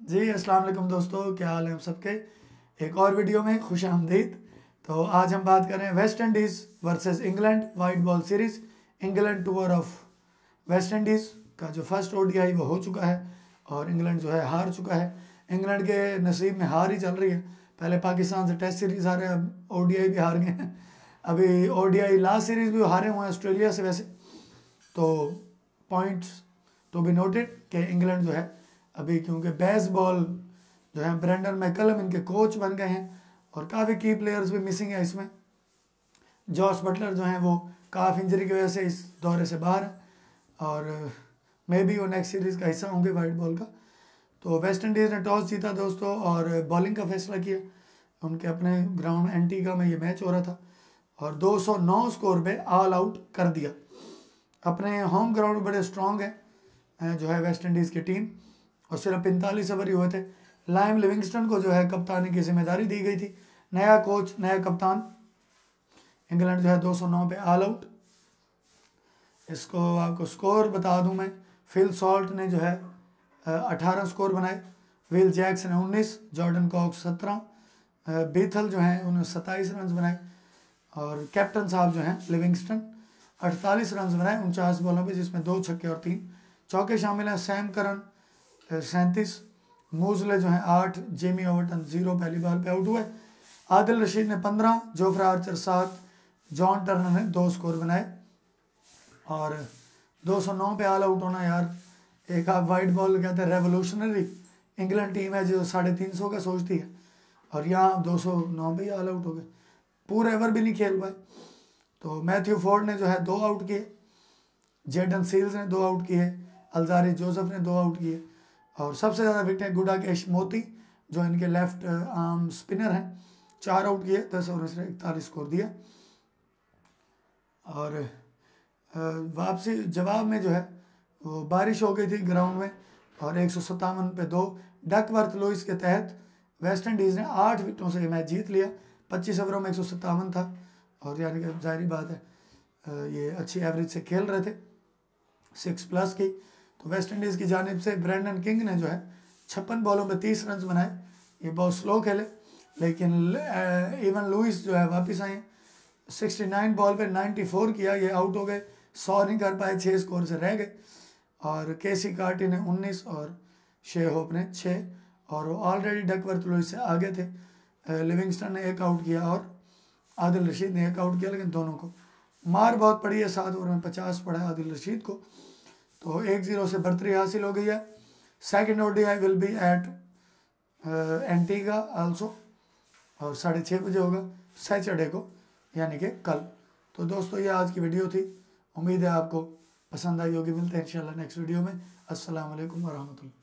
जी, अस्सलाम वालेकुम दोस्तों, क्या हाल है हम सबके? एक और वीडियो में खुश आमदीद। तो आज हम बात कर रहे हैं West Indies versus England white ball series England tour of West Indies का जो फ़र्स्ट ओडीआई वो हो चुका है और इंग्लैंड जो है हार चुका है। इंग्लैंड के नसीब में हार ही चल रही है। पहले पाकिस्तान से टेस्ट सीरीज़ हारे अब ओडीआई भी हार गए हैं। अभी ओडीआई लास्ट सीरीज़ भी हारे हुए हैं ऑस्ट्रेलिया से वैसे। तो पॉइंट्स टू बी नोटेड कि इंग्लैंड जो है अभी क्योंकि बेस बॉल जो है ब्रेंडन मैकलम इनके कोच बन गए हैं और काफ़ी की प्लेयर्स भी मिसिंग है इसमें। जॉस बटलर जो हैं, वो काफ़ इंजरी की वजह से इस दौरे से बाहर हैं और मे बी वो नेक्स्ट सीरीज़ का हिस्सा होंगे वाइट बॉल का। तो वेस्ट इंडीज़ ने टॉस जीता दोस्तों और बॉलिंग का फैसला किया। उनके अपने ग्राउंड एंटीगा में ये मैच हो रहा था और 209 स्कोर पे ऑल आउट कर दिया। अपने होम ग्राउंड बड़े स्ट्रॉन्ग है, जो है वेस्ट इंडीज़ की टीम और सिर्फ़ पैंतालीस ओवर ही हुए थे। लाइम लिविंगस्टन को जो है कप्तानी की ज़िम्मेदारी दी गई थी। नया कोच नया कप्तान। इंग्लैंड जो है 209 पे ऑल आउट इसको आपको स्कोर बता दूँ मैं। फिल सॉल्ट ने जो है अठारह स्कोर बनाए। विल जैक्स ने उन्नीस जॉर्डन कॉक्स सत्रह बीथल जो हैं, उन्होंने सत्ताईस रन बनाए। और कैप्टन साहब जो हैं लिविंगस्टन अड़तालीस रन बनाए, उनचास बॉलों पे, जिसमें दो छक्के और तीन। चौके शामिल हैं सैम करन सैंतीस। मूजले जो हैं आठ, जेमी ओवरटन ज़ीरो, पहली बॉल पे आउट हुए। आदिल रशीद ने पंद्रह, जोफ्रा आर्चर सात, जॉन टर्नर ने दो स्कोर बनाए। और 209 पे ऑल आउट होना यार, एक आप वाइट बॉल कहते हैं रेवोल्यूशनरी। इंग्लैंड टीम है जो साढ़े तीन सौ का सोचती है। और यहाँ 209 पे ही ऑल आउट हो गए। पूरे ओवर भी नहीं खेल पाए। तो मैथ्यू फोर्ड ने जो है दो आउट किए। जेडन सील्स ने दो आउट किए। अलजारी जोसेफ ने दो आउट किए। और सबसे ज़्यादा विकेट गुडा केश मोती, जो इनके लेफ़्ट आर्म स्पिनर हैं। चार आउट किए, दस ओवर से इकतालीस स्कोर दिया और वापसी, जवाब में जो है, वो बारिश हो गई थी ग्राउंड में, और एक सौ सत्तावन पे दो। डकवर्थ लुइस के तहत वेस्ट इंडीज़ ने आठ विकेटों से ये मैच जीत लिया। पच्चीस ओवरों में एक सौ सत्तावन था। और यानी कि ज़ाहिर बात है ये अच्छी एवरेज से खेल रहे थे। सिक्स प्लस की। तो वेस्ट इंडीज़ की जानब से ब्रैंडन किंग ने जो है छप्पन बॉलों में तीस रन बनाए। ये बहुत स्लो खेले, लेकिन इवन लुइस जो है वापस आए सिक्सटी नाइन बॉल पे नाइन्टी फोर किया, ये आउट हो गए। सौ नहीं कर पाए छः स्कोर से रह गए। और के सी कार्टी ने उन्नीस और शे होप ने छः और वो ऑलरेडी डकवर्थ लुइस से आगे थे। लिविंगस्टन ने एक आउट किया और आदिल रशीद ने एक आउट किया, लेकिन दोनों को मार बहुत पड़ी है। सात ओवर में पचास पड़ा आदिल रशीद को। तो एक ज़ीरो से बर्तरी हासिल हो गई है। Second ODI I will be at Antigua also और साढ़े छः बजे होगा सैटरडे को, यानी कि कल। तो दोस्तों, ये आज की वीडियो थी। उम्मीद है आपको पसंद आई होगी। मिलते हैं इंशाल्लाह नेक्स्ट वीडियो में। अस्सलाम वालेकुम वरहमतुल्लाह।